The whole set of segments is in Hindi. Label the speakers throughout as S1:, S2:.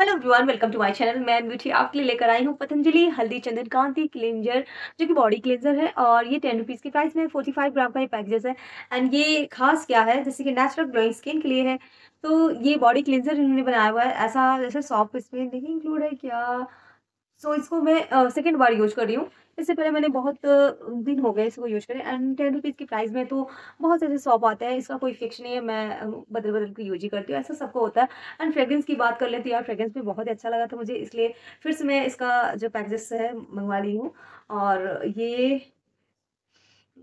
S1: Hello everyone welcome to my channel मैं ब्यूटी आपके लिए लेकर आई हूँ पतंजलि, हल्दी, चंदन, कांति क्लेंजर जो कि बॉडी क्लेंजर है, और ये टेन रुपीज़ के प्राइस में फोर्टी फाइव ग्राम का ये पैकेजेस है। एंड ये खास क्या है? जैसे कि नेचुरल ग्लोइंग स्किन के लिए है। तो ये बॉडी क्लेंजर इन्होंने बनाया हुआ है। ऐसा जैसे सॉफ्ट इसमें नहीं इंक्लूड है क्या? सो so, इसको मैं सेकेंड बार यूज़ कर रही हूँ। इससे पहले मैंने बहुत दिन हो गए इसको यूज़ करें एंड टेन रुपीज़ की प्राइस में तो बहुत ऐसे सॉप आते हैं इसका कोई फिक्स नहीं है। मैं बदल बदल के यूज़ ही करती हूँ ऐसा सबको होता है। एंड फ्रेग्रेंस की बात कर लेती हूँ यार फ्रेग्रेंस भी बहुत अच्छा लगा था मुझे इसलिए फिर से मैं इसका जो पैकेजेस है मंगवा ली हूँ। और ये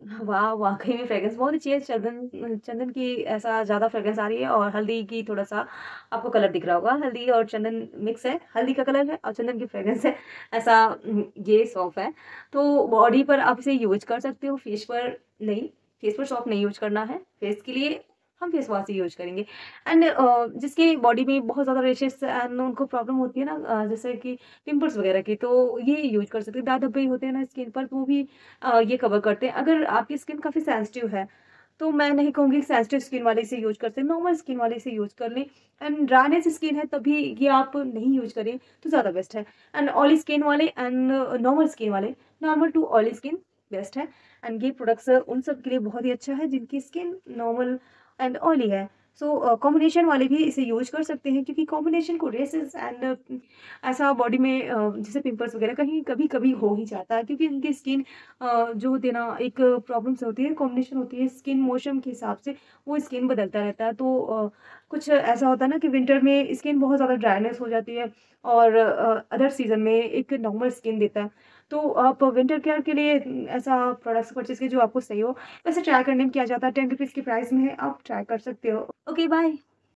S1: वाह! वाक़ई में फ्रेगरेंस बहुत अच्छी है, चंदन चंदन की ऐसा ज़्यादा फ्रेग्रेंस आ रही है और हल्दी की थोड़ा-सा आपको कलर दिख रहा होगा, हल्दी और चंदन मिक्स है, हल्दी का कलर है और चंदन की फ्रेगरेंस है, ऐसा ये सौंफ है। तो बॉडी पर आप इसे यूज़ कर सकते हो, फेस पर नहीं, फेस पर सौंफ नहीं यूज़ करना है, फेस के लिए हम फेस वॉश ही यूज़ करेंगे। एंड uh, जिसकी बॉडी में बहुत ज़्यादा रेशेस एंड उनको प्रॉब्लम होती है ना जैसे कि पिंपल्स वगैरह की तो ये यूज़ कर सकते हैं। दाद धब्बे होते हैं ना स्किन पर वो भी uh, ये कवर करते हैं। अगर आपकी स्किन काफ़ी सेंसिटिव है तो मैं नहीं कहूँगी सेंसिटिव स्किन वाले से यूज़ करते हैं नॉर्मल स्किन वाले से यूज़ कर लें। एंड ड्राइनेस स्किन है तभी ये आप नहीं यूज़ करें तो ज़्यादा बेस्ट है। एंड ऑयली स्किन वाले एंड नॉर्मल स्किन वाले normal to oily skin best है। एंड ये प्रोडक्ट्स उन सब के लिए बहुत ही अच्छा है जिनकी स्किन नॉर्मल एंड ऑयली है। सो कॉम्बिनेशन वाले भी इसे यूज़ कर सकते हैं क्योंकि कॉम्बिनेशन को रेसेस एंड ऐसा बॉडी में uh, जैसे पिंपल्स वगैरह कहीं कभी कभी हो ही जाता है क्योंकि उनकी स्किन uh, जो होती है ना एक प्रॉब्लम्स होती है कॉम्बिनेशन होती है स्किन मौसम के हिसाब से वो स्किन बदलता रहता है। तो uh, कुछ ऐसा होता है ना कि विंटर में स्किन बहुत ज़्यादा ड्राइनेस हो जाती है और अदर सीज़न में एक नॉर्मल स्किन देता है। तो आप विंटर केयर के लिए, ऐसा प्रोडक्ट्स परचेज कीजिए जो आपको सही हो। वैसे ट्राई करने में किया जाता है? टेन रुपीज़ की प्राइस में है आप ट्राई कर सकते हो। Okay bye